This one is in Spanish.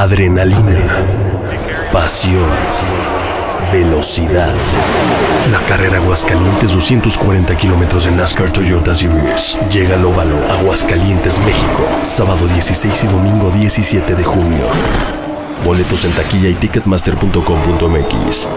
adrenalina, pasión, velocidad. La carrera Aguascalientes 240 kilómetros de NASCAR Toyota Series llega al óvalo Aguascalientes, México, sábado 16 y domingo 17 de junio. Boletos en taquilla y ticketmaster.com.mx.